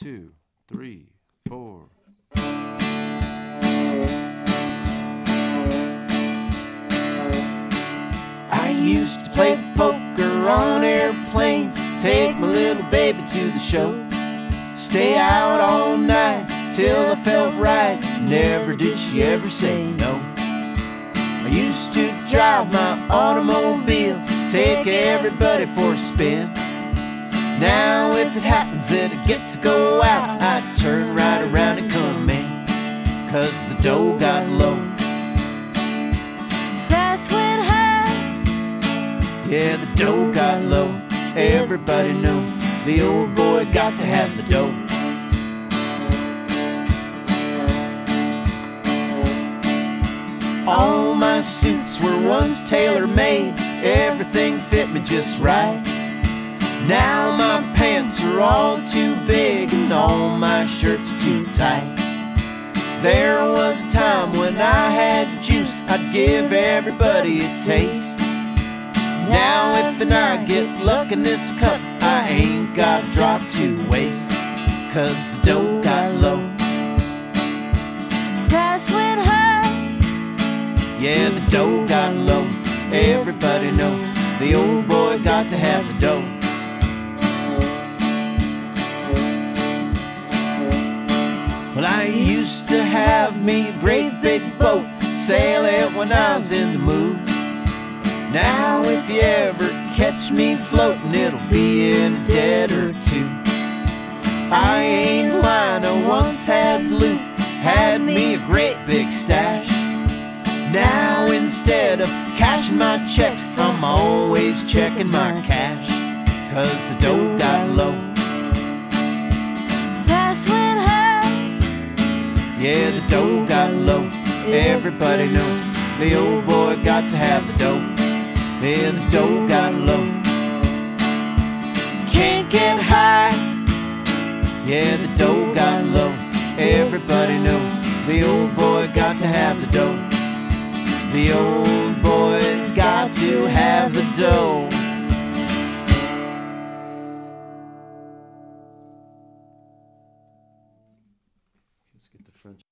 two, three, four. I used to play poker on airplanes, take my little baby to the show. Stay out all night till I felt right. Never did she ever say no. I used to drive my automobile, take everybody for a spin. Now if it happens that I get to go out, I turn right around and come in. Cause the dough got low. Price went high. Yeah, the dough got low. Everybody know the old boy got to have the dough. All my suits were once tailor made, everything fit me just right. Now my pants are all too big and all my shirts too tight. There was a time when I had juice, I'd give everybody a taste. Now if and I get luck in this cup, I ain't got a drop to waste. Cause the dough got low. Price went high. Yeah, the dough got low. Everybody know the old boy got to have the dough. I used to have me great big boat, sail it when I was in the mood. Now, if you ever catch me floating, it'll be in a dead or two. I ain't lying, I once had loot, had me a great big stash. Now instead of cashing my checks, I'm always checking my cash. Cause the dough got Yeah, the dough got low. Everybody know the old boy got to have the dough. Yeah, the dough got low. Can't get high. Yeah, the dough got low. Everybody know the old boy got to have the dough. The old boy's got to have the dough. Let's get the French